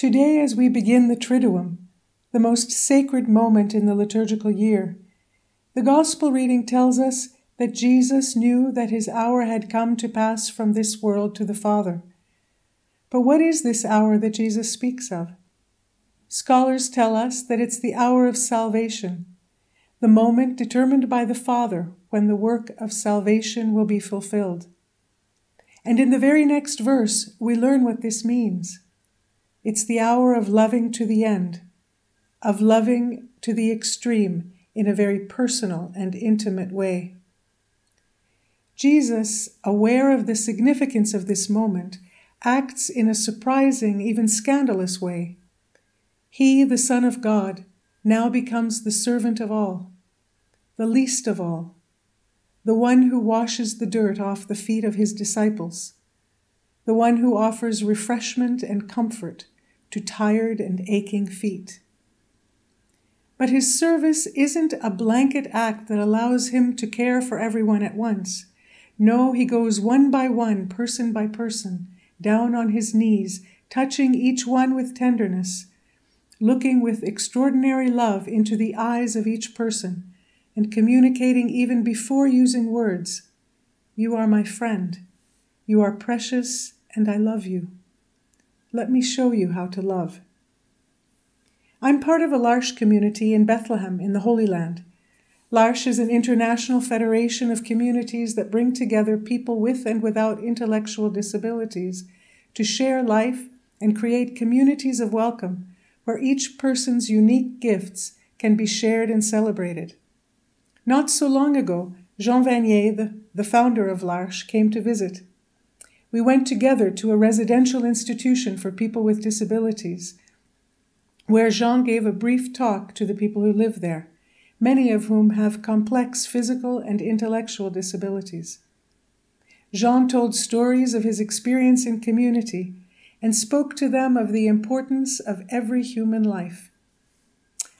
Today, as we begin the Triduum, the most sacred moment in the liturgical year, the Gospel reading tells us that Jesus knew that his hour had come to pass from this world to the Father. But what is this hour that Jesus speaks of? Scholars tell us that it's the hour of salvation, the moment determined by the Father when the work of salvation will be fulfilled. And in the very next verse, we learn what this means. It's the hour of loving to the end, of loving to the extreme in a very personal and intimate way. Jesus, aware of the significance of this moment, acts in a surprising, even scandalous way. He, the Son of God, now becomes the servant of all, the least of all, the one who washes the dirt off the feet of his disciples, the one who offers refreshment and comfort to tired and aching feet. But his service isn't a blanket act that allows him to care for everyone at once. No, he goes one by one, person by person, down on his knees, touching each one with tenderness, looking with extraordinary love into the eyes of each person and communicating even before using words You are my friend. You are precious, and I love you. Let me show you how to love. I'm part of a L'Arche community in Bethlehem in the Holy Land. L'Arche is an international federation of communities that bring together people with and without intellectual disabilities to share life and create communities of welcome where each person's unique gifts can be shared and celebrated. Not so long ago, Jean Vanier, the, the founder of L'Arche, came to visit. We went together to a residential institution for people with disabilities, where Jean gave a brief talk to the people who live there, many of whom have complex physical and intellectual disabilities. Jean told stories of his experience in community and spoke to them of the importance of every human life.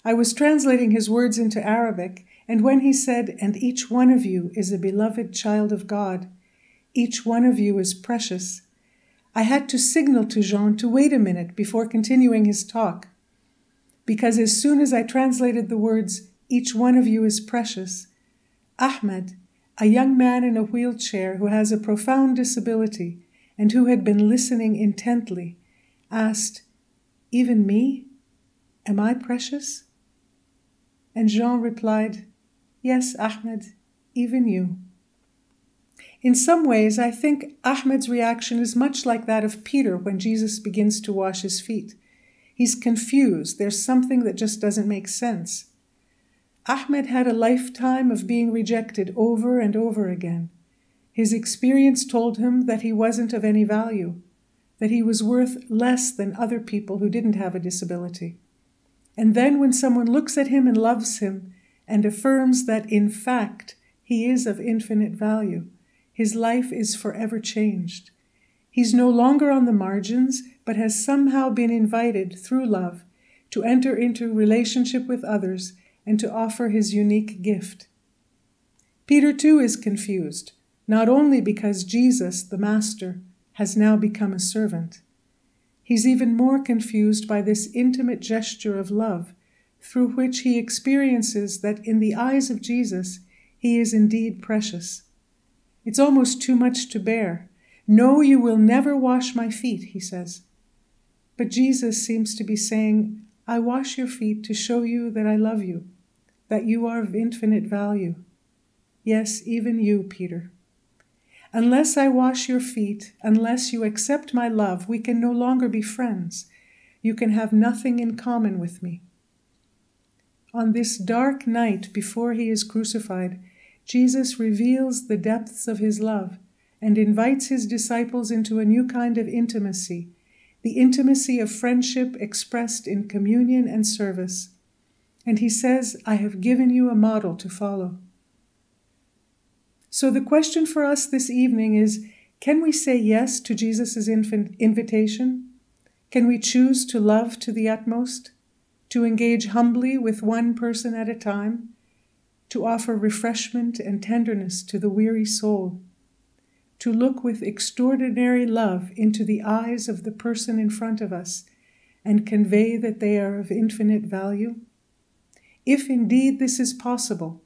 I was translating his words into Arabic, and when he said, And each one of you is a beloved child of God, each one of you is precious, I had to signal to Jean to wait a minute before continuing his talk. Because as soon as I translated the words, Each one of you is precious, Ahmed, a young man in a wheelchair who has a profound disability and who had been listening intently, asked, Even me? Am I precious? And Jean replied, Yes, Ahmed, even you. In some ways, I think Ahmed's reaction is much like that of Peter when Jesus begins to wash his feet. He's confused. There's something that just doesn't make sense. Ahmed had a lifetime of being rejected over and over again. His experience told him that he wasn't of any value, that he was worth less than other people who didn't have a disability. And then, when someone looks at him and loves him, and affirms that in fact he is of infinite value. His life is forever changed. He's no longer on the margins, but has somehow been invited through love to enter into relationship with others and to offer his unique gift. Peter too is confused, not only because Jesus, the Master, has now become a servant. He's even more confused by this intimate gesture of love through which he experiences that in the eyes of Jesus, he is indeed precious. It's almost too much to bear. No, you will never wash my feet, he says. But Jesus seems to be saying, I wash your feet to show you that I love you, that you are of infinite value. Yes, even you, Peter. Unless I wash your feet, unless you accept my love, we can no longer be friends. You can have nothing in common with me. On this dark night before he is crucified, Jesus reveals the depths of his love and invites his disciples into a new kind of intimacy, the intimacy of friendship expressed in communion and service. And he says, I have given you a model to follow. So the question for us this evening is can we say yes to Jesus' invitation? Can we choose to love to the utmost? to engage humbly with one person at a time, to offer refreshment and tenderness to the weary soul, to look with extraordinary love into the eyes of the person in front of us, and convey that they are of infinite value? If indeed this is possible,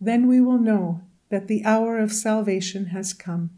then we will know that the hour of salvation has come.